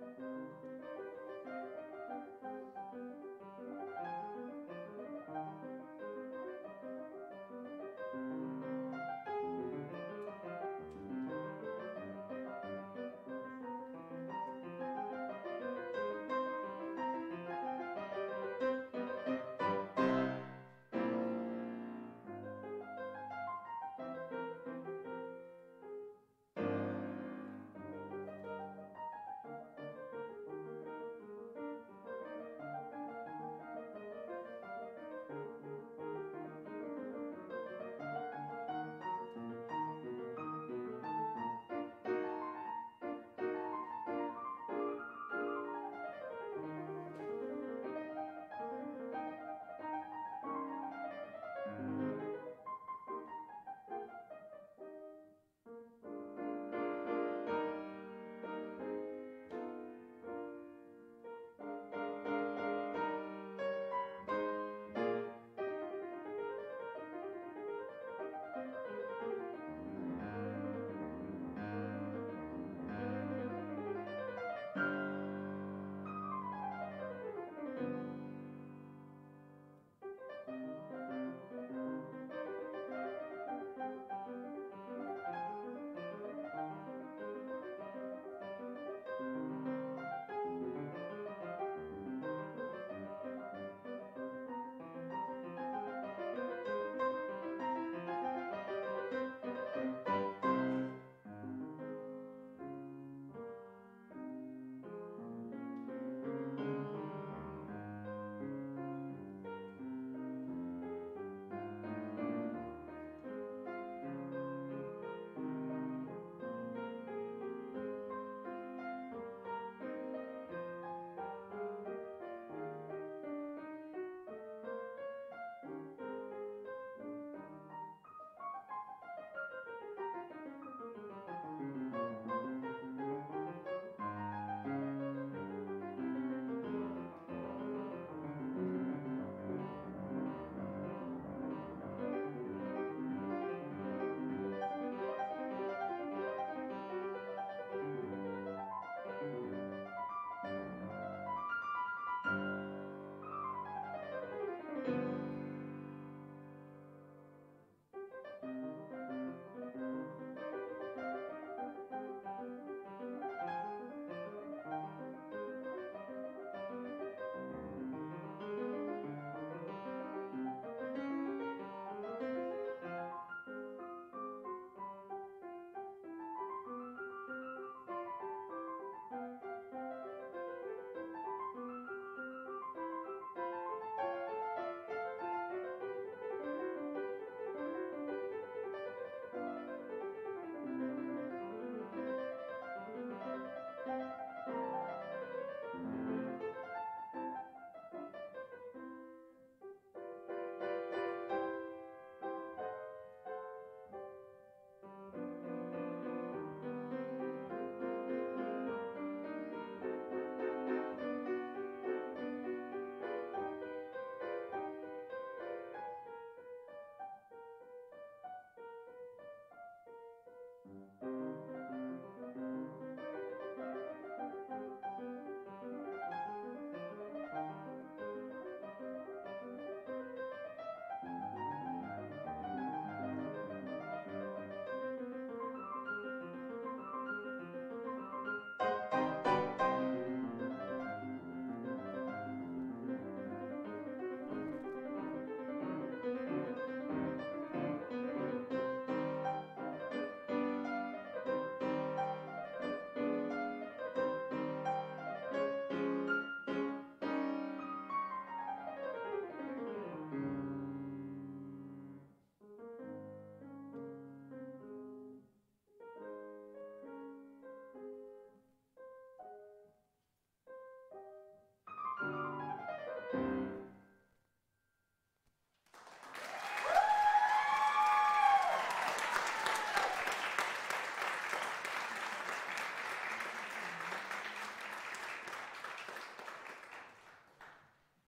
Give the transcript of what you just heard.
Música